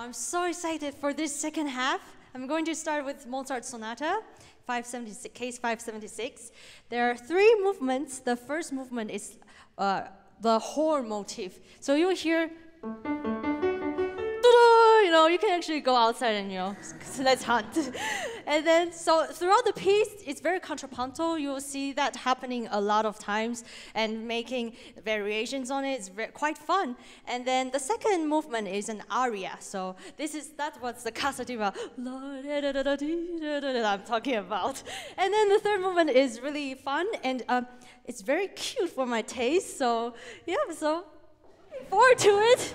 I'm so excited for this second half. I'm going to start with Mozart Sonata, 576, case 576. There are three movements. The first movement is uh, the horn motif. So you'll hear can actually go outside and, you know, let's hunt. and then, so throughout the piece, it's very contrapuntal. You will see that happening a lot of times and making variations on it. It's very, quite fun. And then the second movement is an aria. So this is, that's what the Casta Diva I'm talking about. And then the third movement is really fun and um, it's very cute for my taste. So yeah, so forward to it.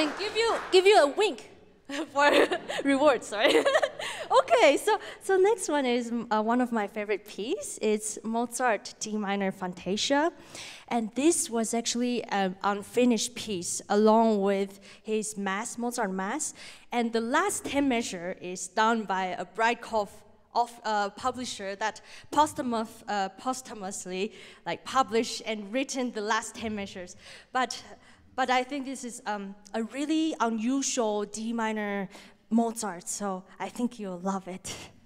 Then give you give you a wink for rewards, Sorry. okay, so so next one is uh, one of my favorite piece. It's Mozart D minor Fantasia, and this was actually an unfinished piece along with his Mass, Mozart Mass, and the last ten measure is done by a Breitkopf of a publisher that posthumous, uh, posthumously like published and written the last 10 measures. But, but I think this is um, a really unusual D minor Mozart, so I think you'll love it.